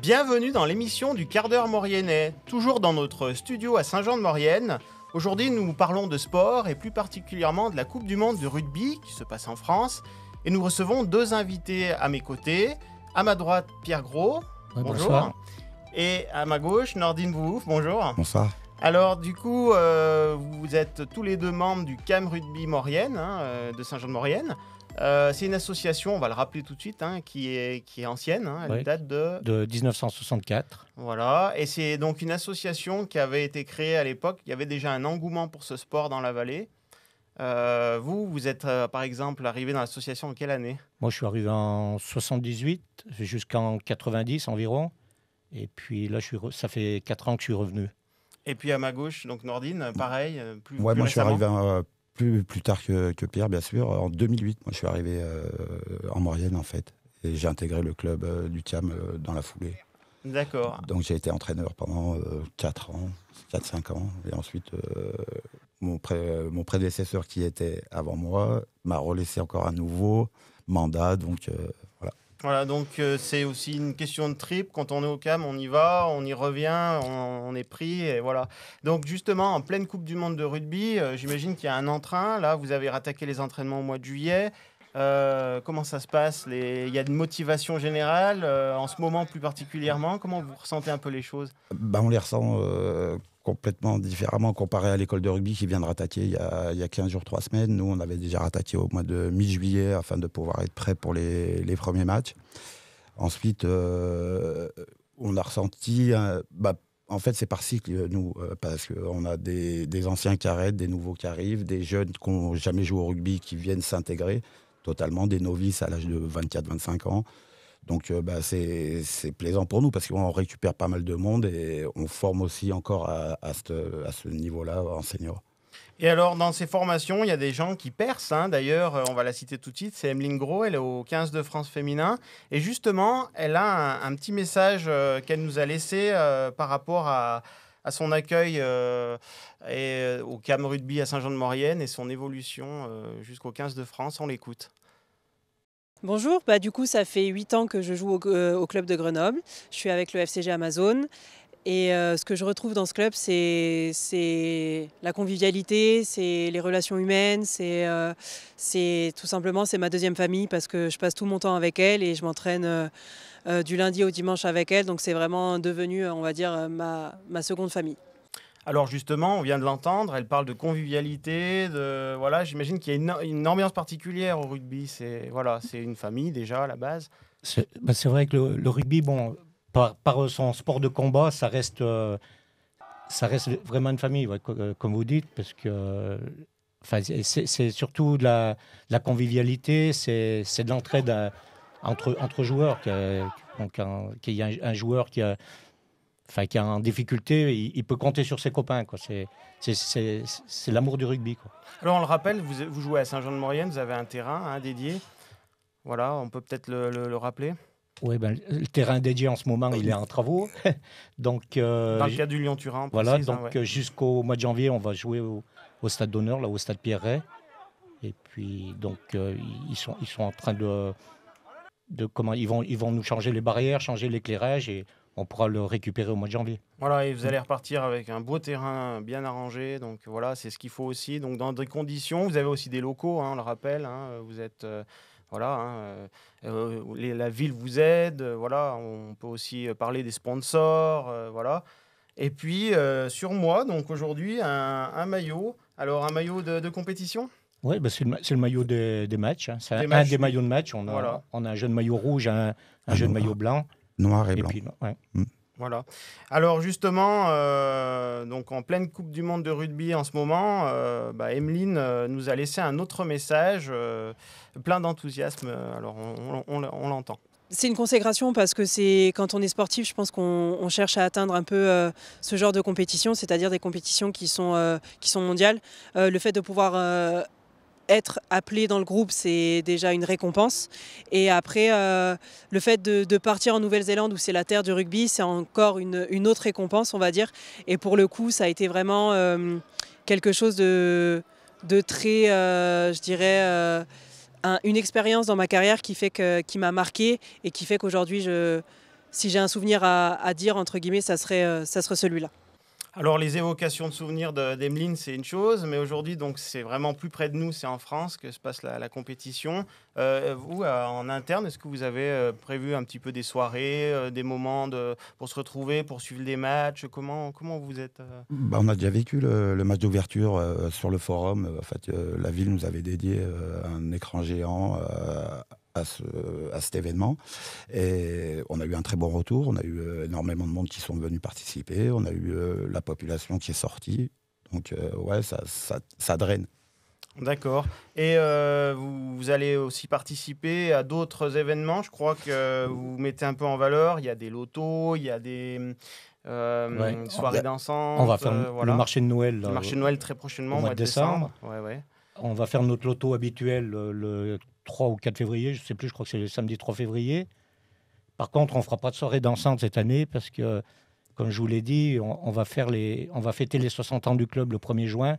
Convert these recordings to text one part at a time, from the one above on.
Bienvenue dans l'émission du quart d'heure mauriennais, toujours dans notre studio à Saint-Jean-de-Maurienne. Aujourd'hui, nous parlons de sport et plus particulièrement de la Coupe du Monde de rugby qui se passe en France. Et nous recevons deux invités à mes côtés. À ma droite, Pierre Gros. Ouais, bonjour. bonsoir. Et à ma gauche, Nordine Bououf. Bonjour. Bonsoir. Alors, du coup, euh, vous êtes tous les deux membres du CAM Rugby Maurienne, hein, euh, de Saint-Jean-de-Maurienne. Euh, c'est une association, on va le rappeler tout de suite, hein, qui, est, qui est ancienne. hein, elle Oui. date de de 1964. Voilà, et c'est donc une association qui avait été créée à l'époque. Il y avait déjà un engouement pour ce sport dans la vallée. Euh, vous, vous êtes euh, par exemple arrivé dans l'association en quelle année? Moi, je suis arrivé en 78 jusqu'en 90 environ. Et puis là, je suis re- ça fait 4 ans que je suis revenu. Et puis à ma gauche, donc Nordine, pareil, plus, Ouais, plus moi, je suis récemment. arrivé euh, plus, plus tard que, que Pierre, bien sûr. En 2008, moi, je suis arrivé euh, en Maurienne, en fait. Et j'ai intégré le club euh, du TIAM euh, dans la foulée. D'accord. Donc, j'ai été entraîneur pendant 4 ans, 4-5 ans. Et ensuite, mon, pré- mon prédécesseur qui était avant moi m'a relaissé encore un nouveau mandat. Donc, euh, Voilà, donc euh, c'est aussi une question de trip. Quand on est au CAM, on y va, on y revient, on, est pris, et voilà. Donc justement, en pleine Coupe du Monde de rugby, euh, j'imagine qu'il y a un entrain. Là, vous avez rattaqué les entraînements au mois de juillet. Euh, comment ça se passe? Les- Il y a une motivation générale, en ce moment plus particulièrement. Comment vous ressentez un peu les choses? Bah, on les ressent complètement différemment comparé à l'école de rugby qui vient de rattaquer il y, a, il y a 15 jours, 3 semaines. Nous, on avait déjà rattaqué au mois de mi-juillet afin de pouvoir être prêt pour les, premiers matchs. Ensuite, euh, on a ressenti, un- bah, en fait, c'est par cycle, nous, euh, parce qu'on a des, des anciens qui arrêtent, des nouveaux qui arrivent, des jeunes qui n'ont jamais joué au rugby qui viennent s'intégrer totalement, des novices à l'âge de 24-25 ans. Donc euh, bah, c'est plaisant pour nous parce qu'on récupère pas mal de monde et on forme aussi encore à, ce, niveau-là en senior. Et alors, dans ces formations, il y a des gens qui percent. hein. D'ailleurs, euh, on va la citer tout de suite. C'est Emeline Gros, elle est au 15 de France féminin. Et justement, elle a un, petit message euh, qu'elle nous a laissé par rapport à, son accueil au CAM Rugby à Saint-Jean-de-Maurienne et son évolution jusqu'au 15 de France. On l'écoute. Bonjour, bah, du coup ça fait 8 ans que je joue au, euh, au club de Grenoble. Je suis avec le FCG Amazon. Et euh, ce que je retrouve dans ce club, c'est la convivialité, c'est les relations humaines, c'est euh, c'est tout simplement c'est ma deuxième famille parce que je passe tout mon temps avec elle et je m'entraîne du lundi au dimanche avec elle. Donc c'est vraiment devenu, on va dire, ma seconde famille. Alors justement, on vient de l'entendre, elle parle de convivialité, voilà, j'imagine qu'il y a une, ambiance particulière au rugby. C'est voilà, c'est une famille déjà à la base. C'est bah, vrai que le, rugby, bon, par, son sport de combat, ça reste, euh, ça reste vraiment une famille, euh, comme vous dites, parce que c'est- surtout de la, convivialité, c'est de l'entraide euh, entre, joueurs. Qu'il y a un joueur qui a, enfin, qui est en difficulté, il, il peut compter sur ses copains. quoi. C'est l'amour du rugby. Quoi. Alors on le rappelle, vous, vous jouez à Saint-Jean-de-Maurienne, vous avez un terrain hein, dédié. Voilà, on peut peut-être le, le- le rappeler. Ouais, ben, le terrain dédié en ce moment, il est en travaux. donc, euh, Dans le cas du Lyon-Turin, on Voilà, précise, hein, donc ouais. jusqu'au mois de janvier, on va jouer au, au stade d'honneur, là, au stade Pierret. Et puis, donc, euh, ils, sont, ils sont en train de. de comment, ils, vont, ils vont nous changer les barrières, changer l'éclairage et on pourra le récupérer au mois de janvier. Voilà, et vous allez repartir avec un beau terrain bien arrangé. Donc voilà, c'est ce qu'il faut aussi. Donc dans des conditions, vous avez aussi des locaux, hein, on le rappelle. hein, vous êtes euh, voilà, hein, euh, euh, les- la ville vous aide. euh, voilà, on peut aussi parler des sponsors. euh, voilà. Et puis euh, sur moi, donc aujourd'hui, un, un maillot. Alors un maillot de, de compétition? Oui, ben, c'est le, maillot des, des matchs. hein. C'est Des un, matchs. des maillots de match. On a, Voilà. on a un jeune maillot rouge, un, un Un jeune noir. maillot blanc. Noir et, Et blanc. puis, ouais. Voilà. Alors justement, euh, donc en pleine Coupe du Monde de rugby en ce moment, euh, bah, Emeline euh, nous a laissé un autre message euh, plein d'enthousiasme. Alors on, on- on- on l'entend. C'est une consécration parce que c'est quand on est sportif, je pense qu'on on cherche à atteindre un peu euh, ce genre de compétition, c'est-à-dire des compétitions qui sont, euh, qui sont mondiales. Euh, le fait de pouvoir euh, être appelé dans le groupe, c'est déjà une récompense. Et après, euh, le fait de, partir en Nouvelle-Zélande, où c'est la terre du rugby, c'est encore une, autre récompense, on va dire. Et pour le coup, ça a été vraiment euh, quelque chose de, très, euh, je dirais, un- une expérience dans ma carrière qui, qui m'a marqué et qui fait qu'aujourd'hui, si j'ai un souvenir à, dire, entre guillemets, ça serait, ça serait celui-là. Alors les évocations de souvenirs d'Emeline, c'est une chose, mais aujourd'hui, donc c'est vraiment plus près de nous, c'est en France que se passe la, compétition. Euh, vous, euh, en interne, est-ce que vous avez euh, prévu un petit peu des soirées, des moments de, pour se retrouver, pour suivre des matchs? Comment, comment vous êtes bah, On a déjà vécu le, match d'ouverture sur le forum. En fait, la ville nous avait dédié un écran géant à, ce, à, cet événement. Et on a eu un très bon retour. On a eu euh, énormément de monde qui sont venus participer. On a eu euh, la population qui est sortie. Donc, euh, ouais, ça, ça, draine. D'accord. Et vous, allez aussi participer à d'autres événements? Je crois que vous mettez un peu en valeur. Il y a des lotos, il y a des soirées dansant. On va faire le marché de Noël. Le marché de Noël très prochainement, au mois de décembre. Ouais, ouais. On va faire notre loto habituel le 3 ou 4 février, je ne sais plus, je crois que c'est le samedi 3 février. Par contre, on ne fera pas de soirée dansante cette année parce que, comme je vous l'ai dit, on, va fêter les 60 ans du club le 1er juin.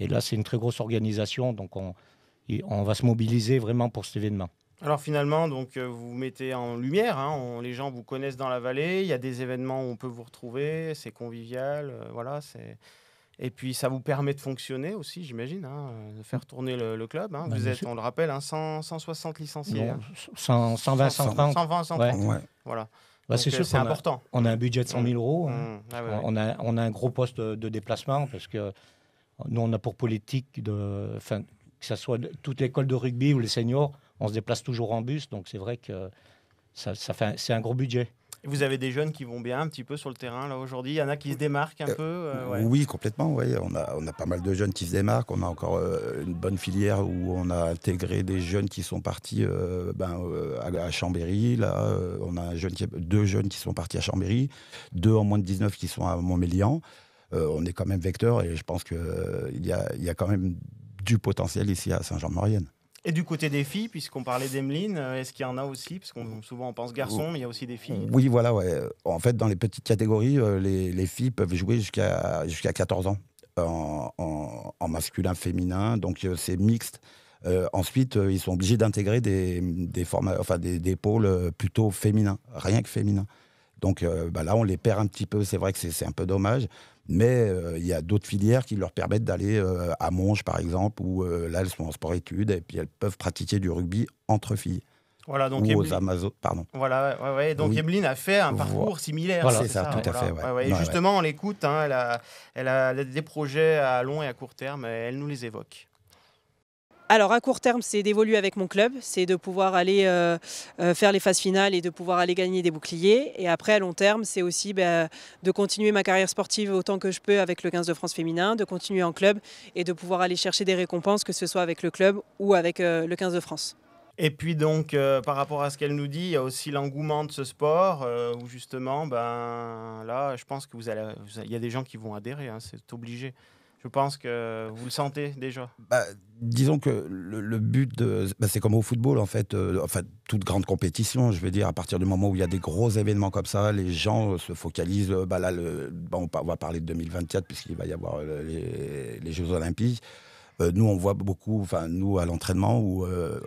Et là, c'est une très grosse organisation, donc on, va se mobiliser vraiment pour cet événement. Alors finalement, donc euh, vous mettez en lumière, hein, les gens vous connaissent dans la vallée, il y a des événements où on peut vous retrouver, c'est convivial, euh, voilà, c'est et puis ça vous permet de fonctionner aussi, j'imagine, hein, de faire tourner le, club. Hein. Bah, vous êtes, on le rappelle, 160 licenciés. 120, 130. 120, 130. Voilà. Bah, c'est sûr, c'est important. on a un budget de 100 000 euros. Hein. Mmh. Ah on, a, on a un gros poste de, déplacement parce que nous, on a pour politique de, que ce soit toute l'école de rugby ou les seniors, on se déplace toujours en bus. Donc c'est vrai que ça, ça fait, c'est un gros budget. Vous avez des jeunes qui vont bien un petit peu sur le terrain là aujourd'hui? Il y en a qui se démarquent un euh, peu. Euh, oui, complètement. Ouais. On, a, on a pas mal de jeunes qui se démarquent. On a encore euh, une bonne filière où on a intégré des jeunes qui sont partis ben, à, Chambéry. Là, on a un jeune deux jeunes qui sont partis à Chambéry, deux en moins de 19 qui sont à Montmélian. on est quand même vecteur et je pense qu'il y a, y a quand même du potentiel ici à Saint-Jean-de-Maurienne. Et du côté des filles, puisqu'on parlait d'Emeline, euh, est-ce qu'il y en a aussi? Parce qu'on souvent on pense garçon, mais il y a aussi des filles. Oui, voilà, ouais. En fait, dans les petites catégories, euh, les, filles peuvent jouer jusqu'à jusqu'à 14 ans en, masculin, féminin. Donc euh, c'est mixte. ensuite, ils sont obligés d'intégrer des, des, enfin, des, des, pôles plutôt féminins, rien que féminins. Donc bah là, on les perd un petit peu. C'est vrai que c'est un peu dommage. Mais euh, il y a d'autres filières qui leur permettent d'aller euh, à Monge, par exemple, où euh, là, elles sont en sport-études et puis elles peuvent pratiquer du rugby entre filles. Voilà, donc ou aux Amazones, pardon. Voilà, ouais, ouais. donc oui. a fait un parcours similaire. Voilà, c'est ça, tout à fait. Ouais. Et justement, on l'écoute, hein, elle, a, elle a des projets à long et à court terme, elle nous les évoque. Alors à court terme, c'est d'évoluer avec mon club, c'est de pouvoir aller euh, euh, faire les phases finales et de pouvoir aller gagner des boucliers. Et après, à long terme, c'est aussi bah, de continuer ma carrière sportive autant que je peux avec le 15 de France féminin, de continuer en club et de pouvoir aller chercher des récompenses, que ce soit avec le club ou avec euh, le 15 de France. Et puis donc, par rapport à ce qu'elle nous dit, il y a aussi l'engouement de ce sport, où justement, ben là, je pense que vous y a des gens qui vont adhérer, hein, c'est obligé. Je pense que vous le sentez déjà? Bah, disons que le, but, bah, c'est comme au football, en fait, euh, enfin, toute grande compétition, je veux dire, à partir du moment où il y a des gros événements comme ça, les gens se focalisent. Euh, bah, là, le, on va parler de 2024, puisqu'il va y avoir euh, les, Jeux Olympiques. nous, on voit beaucoup, enfin, nous, à l'entraînement, où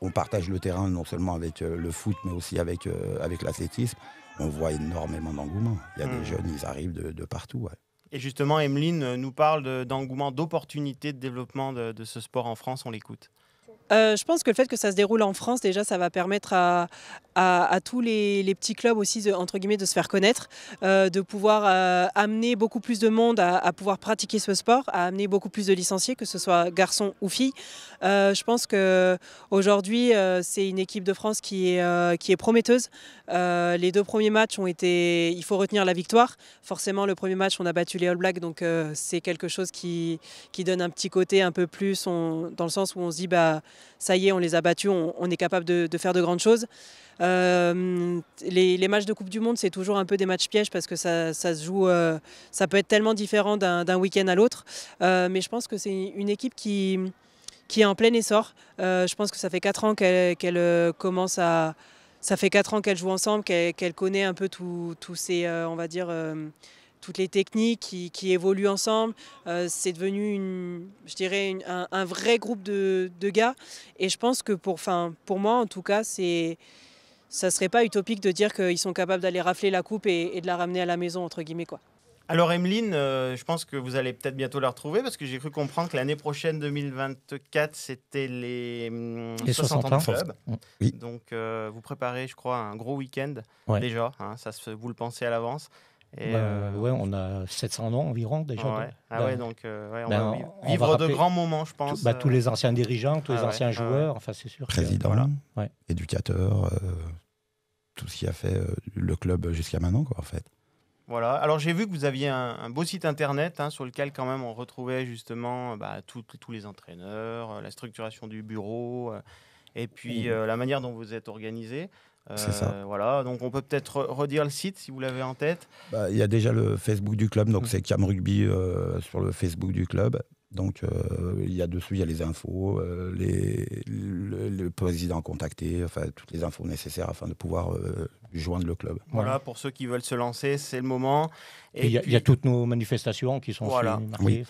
on partage le terrain non seulement avec le foot, mais aussi avec, avec l'athlétisme. On voit énormément d'engouement. Il y a des mmh. jeunes, ils arrivent de, de partout. Ouais. Et justement, Emeline nous parle d'engouement, d'opportunités de développement de, de, ce sport en France. On l'écoute. Euh, je pense que le fait que ça se déroule en France, déjà, ça va permettre à, tous les, petits clubs aussi, de, entre guillemets, de se faire connaître, euh, de pouvoir euh, amener beaucoup plus de monde à, pouvoir pratiquer ce sport, à amener beaucoup plus de licenciés, que ce soit garçons ou filles. je pense qu'aujourd'hui, c'est une équipe de France qui est, prometteuse. les deux premiers matchs ont été, il faut retenir la victoire. Forcément, le premier match, on a battu les All Blacks, donc c'est quelque chose qui, qui donne un petit côté un peu plus, dans le sens où on se dit, bah, ça y est, on les a battus, on, est capable de, faire de grandes choses. Euh, les, matchs de Coupe du Monde, c'est toujours un peu des matchs pièges parce que ça, se joue, euh, ça peut être tellement différent d'un week-end à l'autre. Euh, mais je pense que c'est une équipe qui, qui est en plein essor. je pense que ça fait 4 ans qu'elle commence. Ça fait 4 ans qu'elle joue ensemble, qu'elle connaît un peu tous ces, on va dire, toutes les techniques qui, évoluent ensemble. Euh, c'est devenu, une, je dirais, un, vrai groupe de, gars. Et je pense que pour, pour moi, en tout cas, c'est ça serait pas utopique de dire qu'ils sont capables d'aller rafler la coupe et, et de la ramener à la maison, entre guillemets. Quoi. Alors Emeline, euh, je pense que vous allez peut-être bientôt la retrouver parce que j'ai cru comprendre que l'année prochaine 2024 c'était les, hum, Les 60 ans de 60 ans. club. Oui. Donc euh, vous préparez, je crois, un gros week-end Ouais. déjà. hein, ça se, vous le pensez à l'avance. Et, Bah, euh, ouais, on a 700 noms environ déjà. ouais. donc, Ah bah, ouais, donc euh, ouais, on ben, va on- vi- on va vivre de grands moments, je tout- pense. bah, tous euh, les anciens dirigeants, tous les ah ouais, anciens ah ouais. joueurs, enfin c'est sûr. que- Président, voilà. Ouais. éducateur, euh, tout ce qui a fait euh, le club jusqu'à maintenant, quoi, en fait. Voilà. Alors j'ai vu que vous aviez un, un beau site internet hein, sur lequel quand même on retrouvait justement bah, tout- tous les entraîneurs, euh, la structuration du bureau euh, et puis euh, la manière dont vous êtes organisé. C'est ça. Euh, Voilà. Donc on peut peut-être re- redire le site si vous l'avez en tête. Bah, Il y a déjà le Facebook du club, donc Mm. c'est Cam Rugby euh, sur le Facebook du club. Donc euh, il y a dessus, il y a les infos, euh, les, le, le président contacté, enfin toutes les infos nécessaires afin de pouvoir euh, joindre le club. Voilà. Pour ceux qui veulent se lancer, c'est le moment. Et il y, a- y toutes nos manifestations qui sont Voilà. marquées. Oui.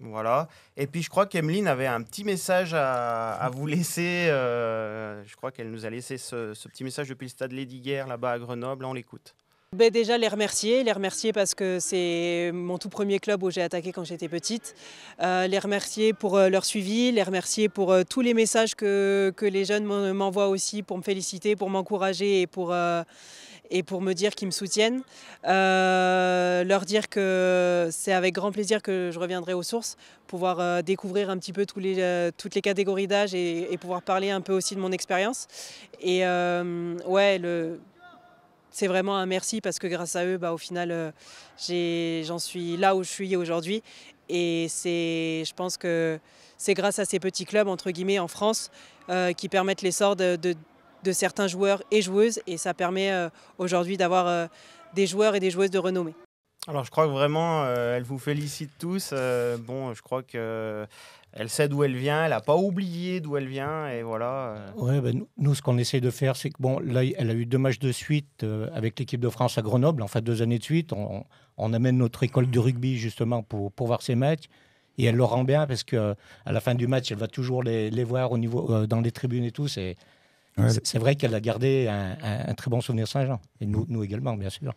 Voilà. Et puis je crois qu'Emeline avait un petit message à, vous laisser. euh, je crois qu'elle nous a laissé ce, petit message depuis le stade Lady Guerre là-bas à Grenoble. On l'écoute. Ben déjà les remercier, les remercier parce que c'est mon tout premier club où j'ai attaqué quand j'étais petite. Euh, les remercier pour euh, leur suivi, les remercier pour tous les messages que, les jeunes m'en- m'envoient aussi pour me féliciter, pour m'encourager et pour, et pour me dire qu'ils me soutiennent. Euh, leur dire que c'est avec grand plaisir que je reviendrai aux sources, pouvoir euh, découvrir un petit peu euh, toutes les catégories d'âge et, pouvoir parler un peu aussi de mon expérience. Et ouais, c'est vraiment un merci parce que grâce à eux, bah, au final, j'en suis là où je suis aujourd'hui. Et c'est, je pense que c'est grâce à ces petits clubs, entre guillemets, en France, qui permettent l'essor de- de certains joueurs et joueuses. Et ça permet euh, aujourd'hui d'avoir euh, des joueurs et des joueuses de renommée. Alors je crois que vraiment, euh, elle vous félicite tous. Euh, bon, je crois que elle sait d'où elle vient. Elle n'a pas oublié d'où elle vient. Et voilà. Ouais, ben, nous- nous, ce qu'on essaie de faire, c'est que bon, là, elle a eu deux matchs de suite euh, avec l'équipe de France à Grenoble, enfin deux années de suite. On, on amène notre école de rugby justement pour, pour voir ces matchs. Et elle le rend bien parce que à la fin du match, elle va toujours les, les voir au niveau, euh, dans les tribunes et tout. C'est Ouais. c'est- vrai qu'elle a gardé un, un- un très bon souvenir Saint-Jean. Et nous, nous également, bien sûr.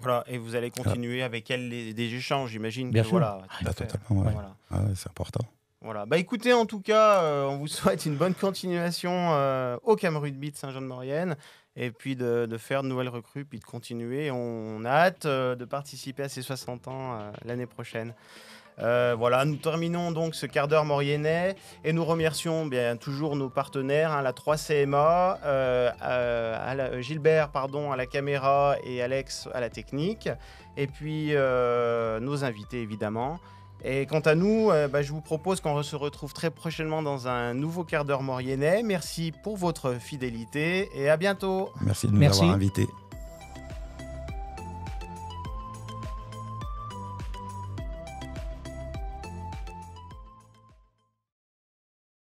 voilà. Et vous allez continuer avec elle les- des échanges, j'imagine. Bien que sûr. Voilà, à Bah, fait. totalement, ouais. Voilà. Ah c'est important. Voilà. Bah écoutez, en tout cas, euh, on vous souhaite une bonne continuation euh, au Cam Rugby de Saint-Jean-de-Maurienne et puis de, de faire de nouvelles recrues, puis de continuer. On a hâte euh, de participer à ces 60 ans euh, l'année prochaine. Euh, voilà, nous terminons donc ce quart d'heure mauriennais et nous remercions bien toujours nos partenaires, hein, la 3CMA, euh, euh, à la- Gilbert pardon, à la caméra et Alex à la technique, et puis euh, nos invités évidemment. Et quant à nous, euh, bah, je vous propose qu'on se retrouve très prochainement dans un nouveau quart d'heure mauriennais. Merci pour votre fidélité et à bientôt. Merci de nous Merci. avoir invités.